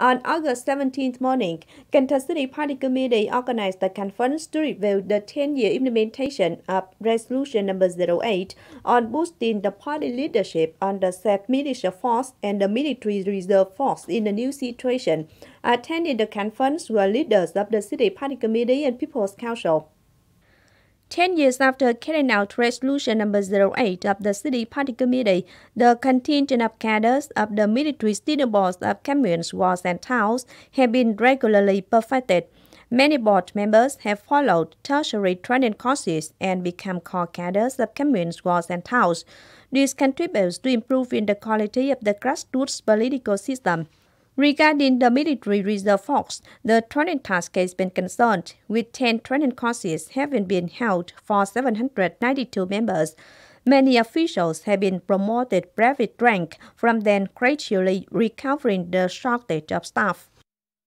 On August 17th morning, Cần Thơ City Party Committee organized a conference to review the 10-year implementation of Resolution Number 08 on boosting the party leadership on the self militia force and the military reserve force in the new situation. Attending the conference were leaders of the City Party Committee and People's Council. Ten years after carrying out Resolution Number 08 of the City Party Committee, the contingent of cadres of the military senior boards of communes, wards, and towns have been regularly perfected. Many board members have followed tertiary training courses and become core cadres of communes, wards, and towns. This contributes to improving the quality of the grassroots political system. Regarding the military reserve force, the training task has been concerned, with 10 training courses having been held for 792 members. Many officials have been promoted brevet rank from then gradually recovering the shortage of staff.